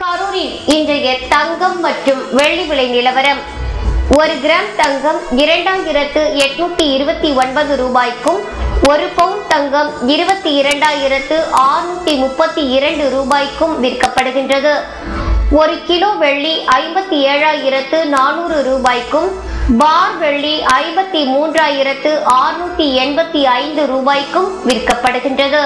கரூரில் இன்றைய தங்கம் மற்றும் வெள்ளி விலை நிலவரம். ஒரு கிராம் தங்கம் இரண்டாயிரத்து எட்நூத்தி இருபத்தி ஒன்பது ரூபாய்க்கும் ஒரு பவுன் தங்கம் இருபத்தி இரண்டாயிரத்து ஆறுநூத்தி முப்பத்தி இரண்டு ரூபாய்க்கும் விற்கப்படுகின்றது. ஒரு கிலோ வெள்ளி ஐம்பத்தி ஏழாயிரத்து நானூறு ரூபாய்க்கும் பார் வெள்ளி ஐம்பத்தி மூன்றாயிரத்து ஆறுநூத்தி எண்பத்தி ஐந்து ரூபாய்க்கும் விற்கப்படுகின்றது.